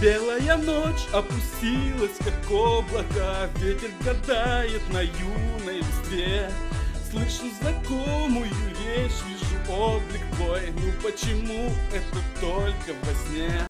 Белая ночь опустилась, как облако. Ветер гадает на юной листве. Слышу знакомую речь, вижу облик твой. Ну почему это только во сне?